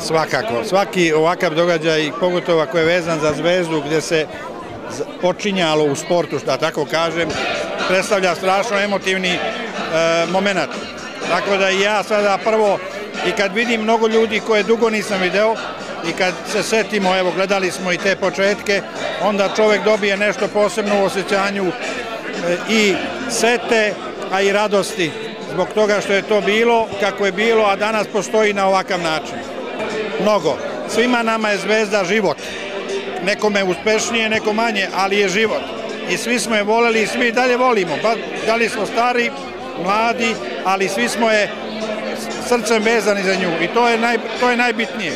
Svakako, svaki ovakav događaj, pogotovo ako je vezan za zvezdu gdje se počinjalo u sportu, da tako kažem, predstavlja strašno emotivni e, moment. Tako da i ja sada prvo, i kad vidim mnogo ljudi koje dugo nisam video, i kad se setimo, evo gledali smo i te početke, onda čovjek dobije nešto posebno u osjećanju e, i sete, a i radosti zbog toga što je to bilo kako je bilo, a danas postoji na ovakav način. Mnogo. Svima nama je zvezda život. Nekome uspešnije, neko manje, ali je život. I svi smo je voleli i svi dalje volimo. Da li smo stari, mladi, ali svi smo je srcem vezani za nju i to je najbitnije.